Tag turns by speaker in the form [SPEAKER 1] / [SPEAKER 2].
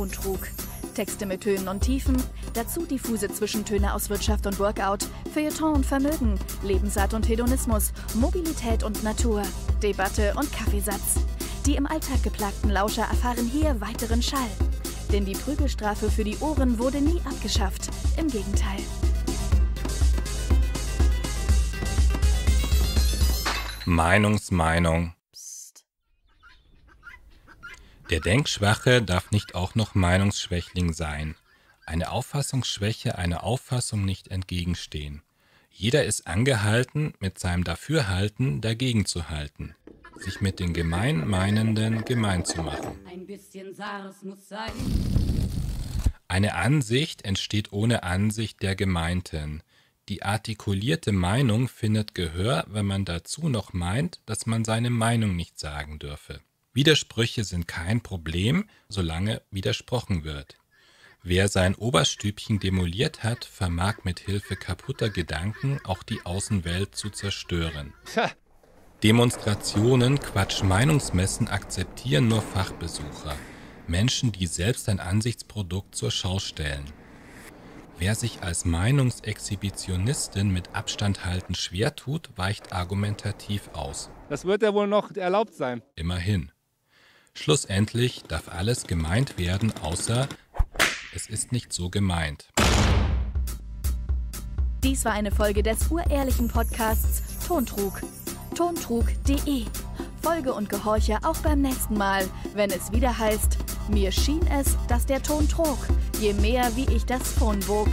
[SPEAKER 1] Tontrug. Texte mit Tönen und Tiefen, dazu diffuse Zwischentöne aus Wirtschaft und Workout, Feuilleton und Vermögen, Lebensart und Hedonismus, Mobilität und Natur, Debatte und Kaffeesatz. Die im Alltag geplagten Lauscher erfahren hier weiteren Schall. Denn die Prügelstrafe für die Ohren wurde nie abgeschafft. Im Gegenteil.
[SPEAKER 2] Meinungsmeinung. Der Denkschwache darf nicht auch noch Meinungsschwächling sein. Eine Auffassungsschwäche einer Auffassung nicht entgegenstehen. Jeder ist angehalten, mit seinem Dafürhalten dagegen zu halten, sich mit den Gemeinmeinenden gemein zu machen.
[SPEAKER 3] Ein bisschen muss sein.
[SPEAKER 2] Eine Ansicht entsteht ohne Ansicht der Gemeinten. Die artikulierte Meinung findet Gehör, wenn man dazu noch meint, dass man seine Meinung nicht sagen dürfe. Widersprüche sind kein Problem, solange widersprochen wird. Wer sein Oberstübchen demoliert hat, vermag mit Hilfe kaputter Gedanken auch die Außenwelt zu zerstören. Demonstrationen, Quatsch, Meinungsmessen akzeptieren nur Fachbesucher, Menschen, die selbst ein Ansichtsprodukt zur Schau stellen. Wer sich als Meinungsexhibitionistin mit Abstand halten schwer tut, weicht argumentativ aus.
[SPEAKER 4] Das wird ja wohl noch erlaubt sein.
[SPEAKER 2] Immerhin. Schlussendlich darf alles gemeint werden, außer es ist nicht so gemeint.
[SPEAKER 1] Dies war eine Folge des urehrlichen Podcasts Tontrug. Tontrug.de. Folge und gehorche auch beim nächsten Mal, wenn es wieder heißt, mir schien es, dass der Ton trug, je mehr wie ich das Phone wog.